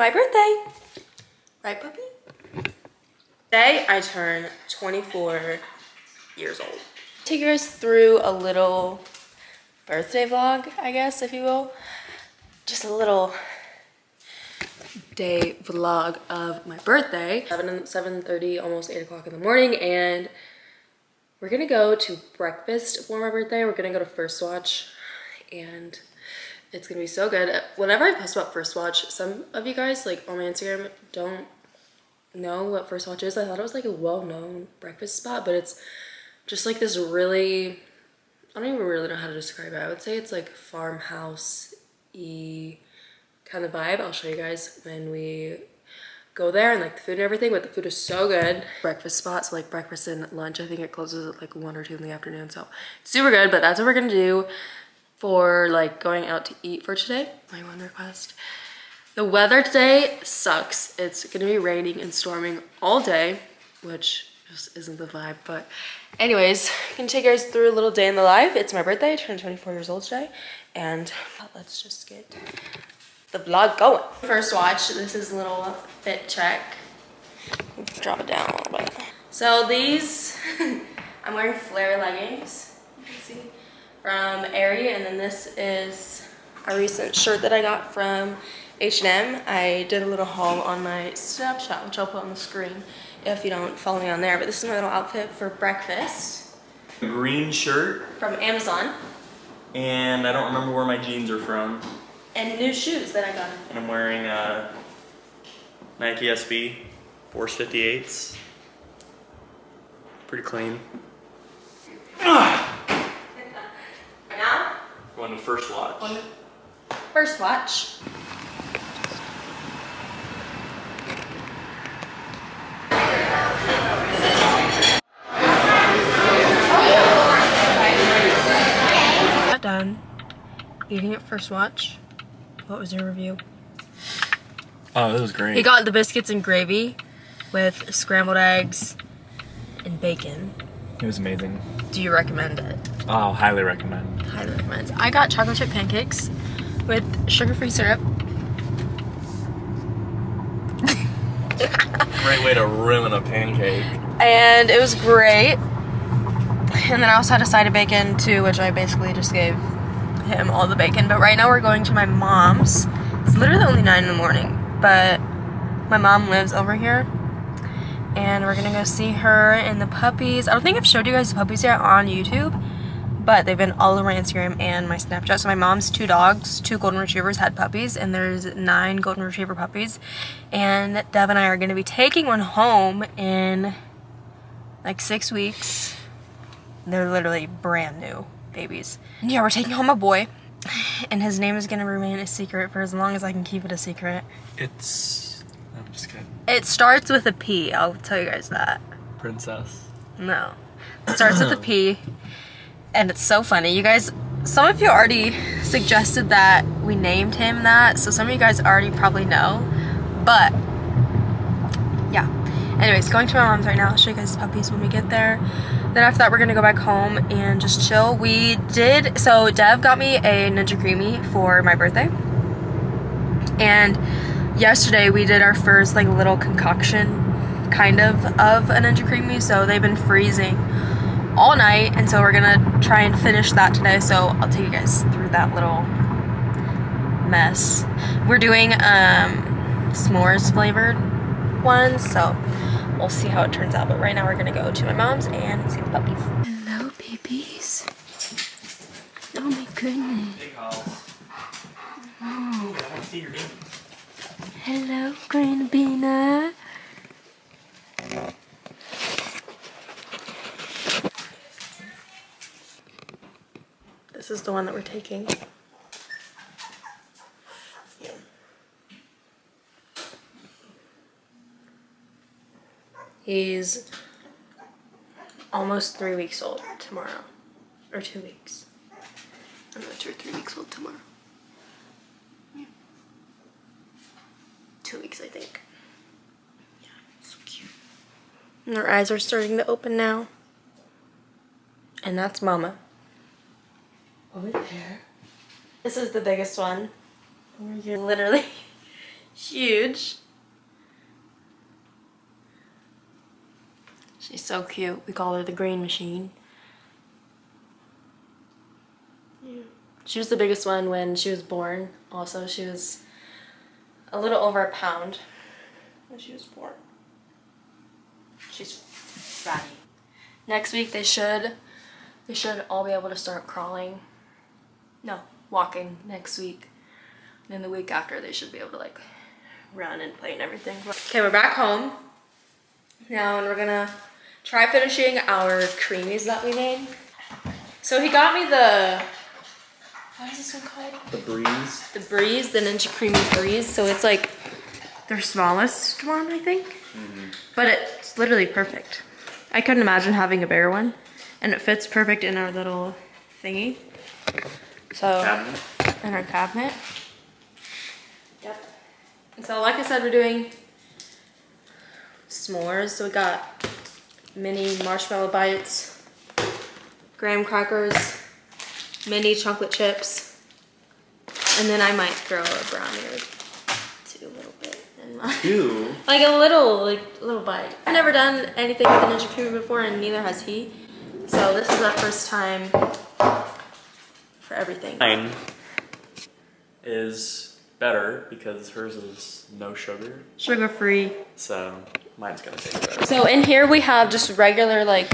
my birthday. Right, puppy? Today, I turn 24 years old. Take you guys through a little birthday vlog, I guess, if you will. Just a little day vlog of my birthday. 7 7.30, almost 8 o'clock in the morning, and we're gonna go to breakfast for my birthday. We're gonna go to First Watch, and it's gonna be so good. Whenever I post about First Watch, some of you guys, like, on my Instagram don't know what First Watch is. I thought it was, like, a well-known breakfast spot, but it's just, like, this really... I don't even really know how to describe it. I would say it's, like, farmhouse-y kind of vibe. I'll show you guys when we go there and like the food and everything, but the food is so good. Breakfast spot, so like breakfast and lunch. I think it closes at like one or two in the afternoon, so super good, but that's what we're gonna do for like going out to eat for today. My one request. The weather today sucks. It's gonna be raining and storming all day, which just isn't the vibe, but anyways, I'm gonna take you guys through a little day in the life. It's my birthday, I turned 24 years old today, and let's just get the vlog going. First watch, this is a little fit check. Drop it down a little bit. So these, I'm wearing flare leggings, you can see, from Aerie, and then this is a recent shirt that I got from H&M. I did a little haul on my Snapchat, which I'll put on the screen if you don't follow me on there, but this is my little outfit for breakfast. Green shirt. From Amazon. And I don't remember where my jeans are from and new shoes that I got. And I'm wearing uh, Nike SB Force 58s. Pretty clean. Going to first watch. Going to first watch. done eating at first watch. What was your review? Oh, it was great. He got the biscuits and gravy with scrambled eggs and bacon. It was amazing. Do you recommend it? Oh, um, highly recommend. Highly recommend. I got chocolate chip pancakes with sugar-free syrup. great way to ruin a pancake. And it was great. And then I also had a side of bacon too, which I basically just gave him all the bacon. But right now we're going to my mom's. It's literally only 9 in the morning, but my mom lives over here. And we're gonna go see her and the puppies. I don't think I've showed you guys the puppies yet on YouTube, but they've been all over my Instagram and my Snapchat. So my mom's two dogs, two golden retrievers had puppies, and there's nine golden retriever puppies. And Dev and I are gonna be taking one home in like six weeks. They're literally brand new babies. And yeah, we're taking home a boy, and his name is gonna remain a secret for as long as I can keep it a secret. It's. I'm just kidding. It starts with a P, I'll tell you guys that. Princess. No. It starts with a P, and it's so funny. You guys, some of you already suggested that we named him that, so some of you guys already probably know, but yeah. Anyways, going to my mom's right now. I'll show you guys the puppies when we get there. Then after that, we're gonna go back home and just chill. We did, so Dev got me a Ninja Creami for my birthday. And yesterday we did our first like little concoction kind of of a Ninja Creami, So they've been freezing all night. And so we're gonna try and finish that today. So I'll take you guys through that little mess. We're doing um, s'mores flavored ones. So we'll see how it turns out. But right now we're gonna go to my mom's and see the puppies. Hello, babies. Oh my goodness. Oh. Hello, Grandbina. This is the one that we're taking. He's almost three weeks old tomorrow. Or two weeks. I'm not sure, three weeks old tomorrow. Yeah. Two weeks, I think. Yeah, so cute. And their eyes are starting to open now. And that's Mama. Over there. This is the biggest one. Oh over here, Literally, Huge. She's so cute. We call her the green machine. She was the biggest one when she was born. Also, she was a little over a pound when she was born. She's fatty. Next week they should they should all be able to start crawling. No, walking next week. And then the week after they should be able to like run and play and everything. Okay, we're back home. Now and we're gonna try finishing our creamies that we made. So he got me the what is this one called? The breeze. The Breeze, the Ninja Creami Breeze. So it's like their smallest one, I think. Mhm. But it's literally perfect. I couldn't imagine having a bigger one. And it fits perfect in our little thingy. So, Cabinet. in our cabinet. Yep. And so, like I said, we're doing s'mores. So we got mini marshmallow bites, graham crackers, mini chocolate chips, and then I might throw a brownie or two a little bit in my Two. like a little like a little bite. I've never done anything with a Ninja Creami before, and neither has he. So this is our first time for everything. Mine is better because hers is no sugar. Sugar free. So mine's gonna taste better. So in here we have just regular like,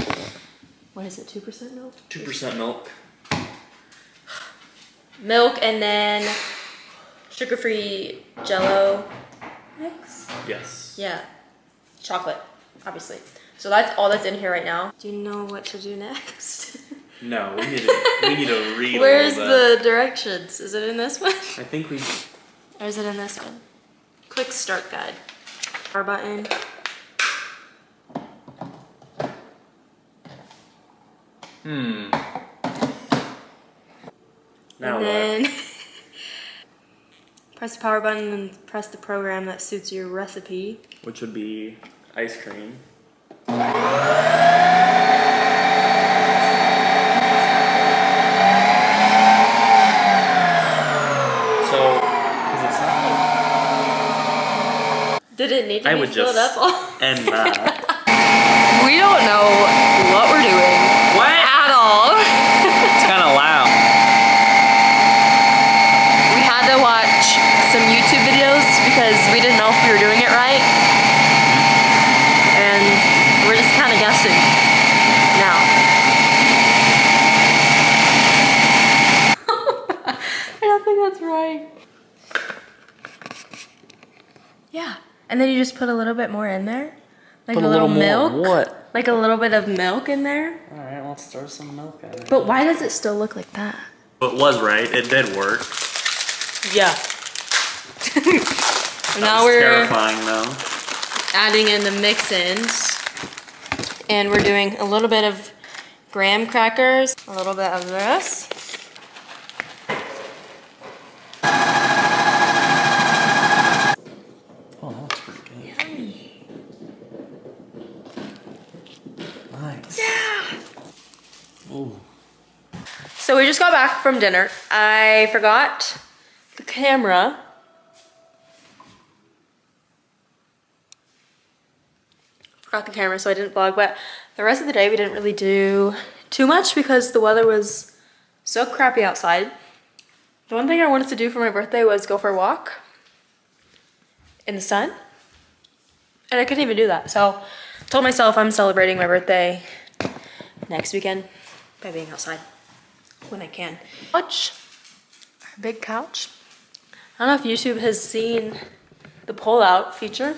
what is it, two percent milk? Two percent milk. Milk and then sugar-free Jello mix. Yes. Yeah, chocolate, obviously. So that's all that's in here right now. Do you know what to do next? No, we need to we need to read. Where's the directions? Is it in this one? I think we. Or is it in this one? Quick start guide. Power button. Hmm. Now and what? then press the power button and press the program that suits your recipe. Which would be ice cream. So, because it's not Did it need to I be would filled just up all? end that. we don't know what we're doing what? at all. It's kind of loud. we had to watch some YouTube videos because we didn't know if we were doing it right. And we're just kind of guessing now. I don't think that's right. Yeah. And then you just put a little bit more in there. Like a little, milk. What? Like a little bit of milk in there. All right, let's throw some milk in it. But why does it still look like that? It was right. It did work. Yeah. That now we're terrifying though. adding in the mix-ins. And we're doing a little bit of graham crackers, a little bit of this. Oh, that looks pretty good. Nice. Yeah. Ooh. So we just got back from dinner. I forgot the camera. Forgot the camera, so I didn't vlog. But the rest of the day, we didn't really do too much because the weather was so crappy outside. The one thing I wanted to do for my birthday was go for a walk in the sun. And I couldn't even do that. So I told myself I'm celebrating my birthday next weekend by being outside when I can. Couch, our big couch. I don't know if YouTube has seen the pull-out feature.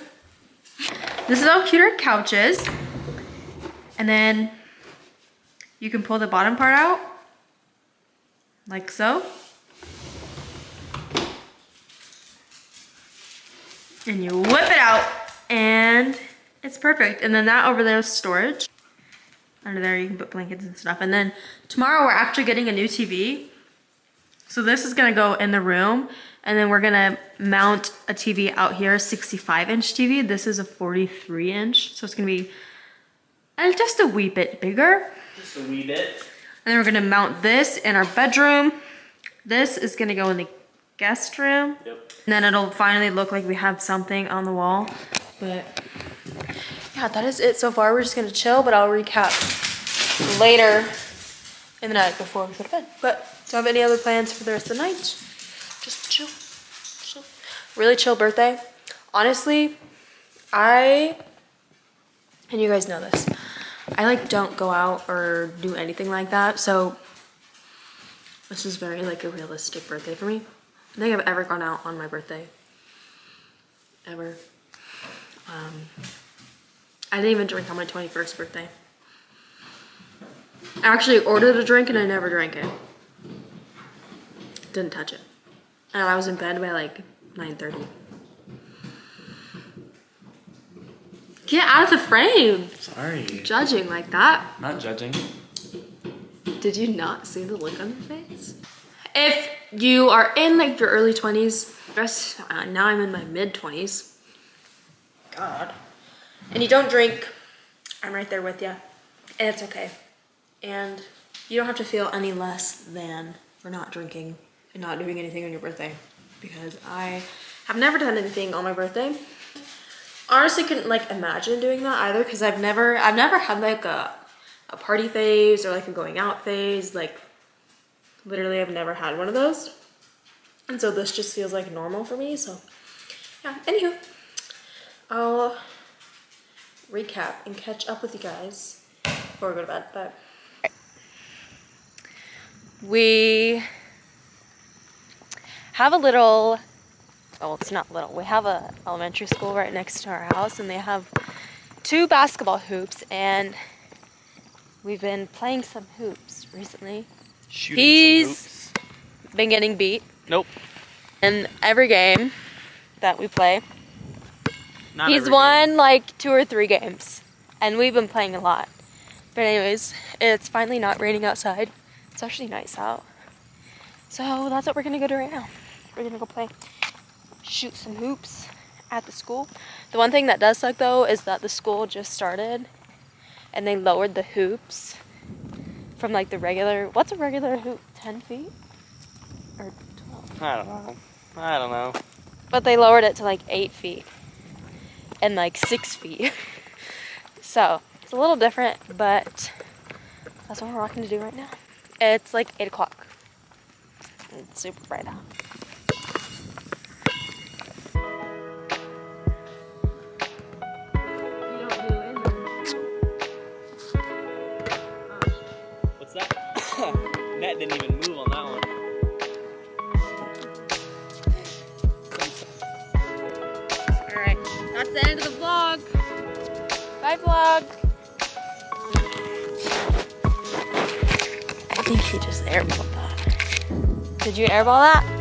This is how cute our couch is. And then you can pull the bottom part out, like so. And you whip it out, and it's perfect. And then that over there is storage. Under there you can put blankets and stuff. And then tomorrow we're actually getting a new TV. So this is gonna go in the room and then we're gonna mount a TV out here, a 65 inch TV. This is a 43 inch. So it's gonna be uh, just a wee bit bigger. Just a wee bit. And then we're gonna mount this in our bedroom. This is gonna go in the guest room. Yep. And then it'll finally look like we have something on the wall. But yeah, that is it so far. We're just gonna chill, but I'll recap later in the night before we go to bed. But do you have any other plans for the rest of the night? Just chill. chill. Really chill birthday. Honestly, I, and you guys know this, I like don't go out or do anything like that. So this is very like a realistic birthday for me. I think I've ever gone out on my birthday. Ever. Um, I didn't even drink on my 21st birthday. I actually ordered a drink and I never drank it. Didn't touch it. And I was in bed by like 9.30. Get out of the frame! Sorry. Judging like that. Not judging. Did you not see the look on your face? If you are in like your early 20s, rest, uh, now I'm in my mid 20s. God. And you don't drink, I'm right there with you. And it's okay. And you don't have to feel any less than for not drinking and not doing anything on your birthday. Because I have never done anything on my birthday. Honestly couldn't like imagine doing that either because I've never I've never had like a a party phase or like a going out phase. Like literally I've never had one of those. And so this just feels like normal for me. So yeah, anywho, I'll recap and catch up with you guys before we go to bed. But we have a little oh it's not little we have a elementary school right next to our house and they have two basketball hoops and we've been playing some hoops recently Shooting He's- some hoops. been getting beat Nope. in every game that we play Not he's won like two or three games and we've been playing a lot. But anyways it's finally not raining outside. It's actually nice out. So that's what we're gonna go do right now. We're gonna go play shoot some hoops at the school. The one thing that does suck though is that the school just started and they lowered the hoops from like the regular what's a regular hoop? 10 feet? Or 12. I don't know. I don't know. but they lowered it to like eight feet and like six feet. so it's a little different, but that's what we're rocking to do right now. It's like eight o'clock. It's super bright out. Did you airball that?